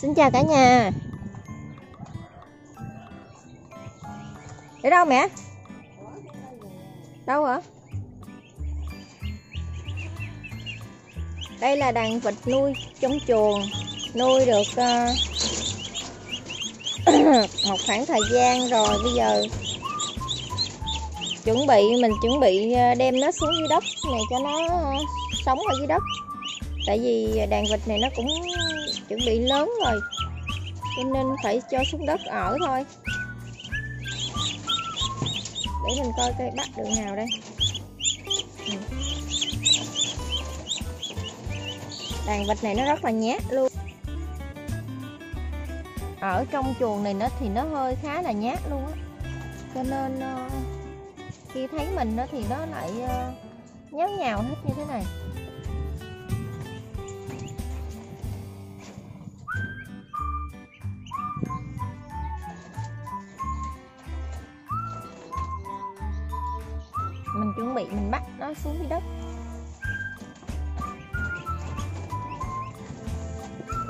Xin chào cả nhà Để đâu mẹ? Đâu hả? Đây là đàn vịt nuôi trong chuồng Nuôi được uh, một khoảng thời gian rồi Bây giờ chuẩn bị mình chuẩn bị ờ, đem nó xuống dưới đất này cho nó ờ, sống ở dưới đất tại vì đàn vịt này nó cũng chuẩn bị lớn rồi. Cho nên phải cho xuống đất ở thôi. Để mình coi cây bắt đường nào đây. Ừ. đàn vịt này nó rất là nhát luôn. Ở trong chuồng này nó thì nó hơi khá là nhát luôn á. Cho nên uh, khi thấy mình nó thì nó lại uh, nháo nhào hết như thế này. Chuẩn bị mình bắt nó xuống dưới đất.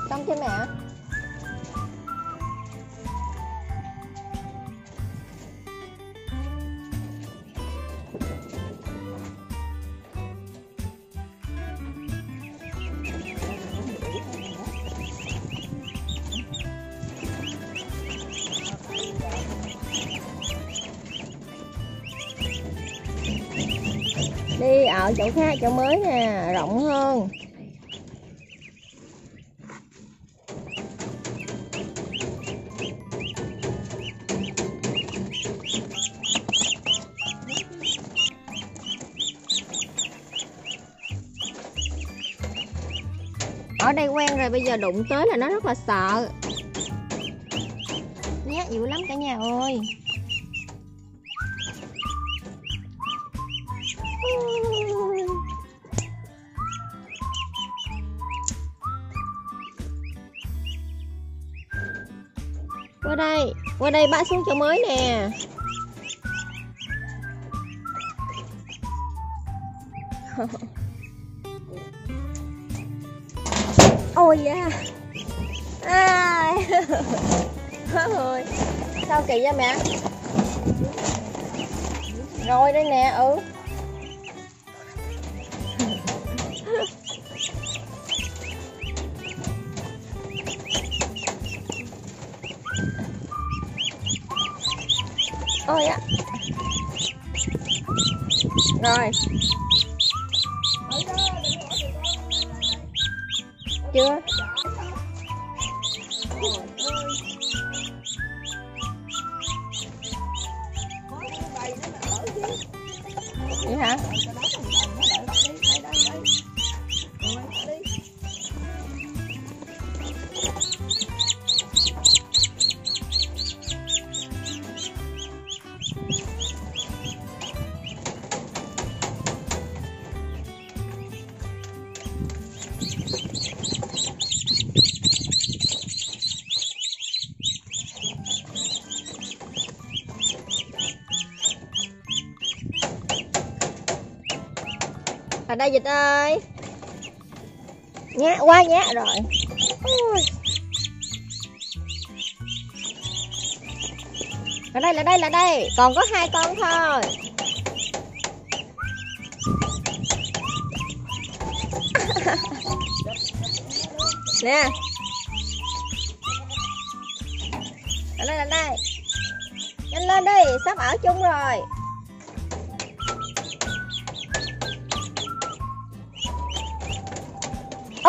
Xong chưa mẹ? Ở chỗ khác, chỗ mới nè, rộng hơn. Ở đây quen rồi, bây giờ đụng tới là nó rất là sợ. Nhát dữ lắm cả nhà ơi. Qua đây qua đây bãi xuống chỗ mới nè. Ôi yeah à. ơi sao kỳ vậy mẹ? Rồi đây nè ừ. Ôi á. Rồi. Chưa? Vậy hả? Ở đây dịch ơi. Nhá, quá nhá, rồi. Ui. ở đây là đây là đây. Còn có hai con thôi. Nè. Ở đây là đây. Nhanh lên đi, sắp ở chung rồi.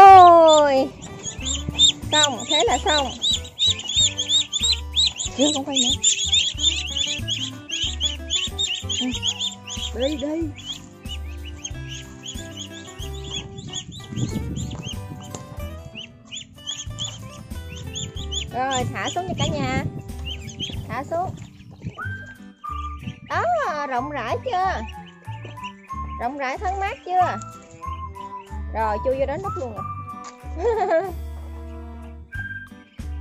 Ôi. Xong, thế là xong. Chưa không quay nữa. Ừ. Đây đây. Rồi, thả xuống cho cả nhà. Thả xuống. Đó, rộng rãi chưa? Rộng rãi thoáng mát chưa? Rồi, chui vô đó nút luôn rồi.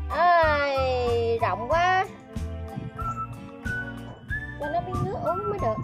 Ai, rộng quá. Cho nó biết nước uống mới được.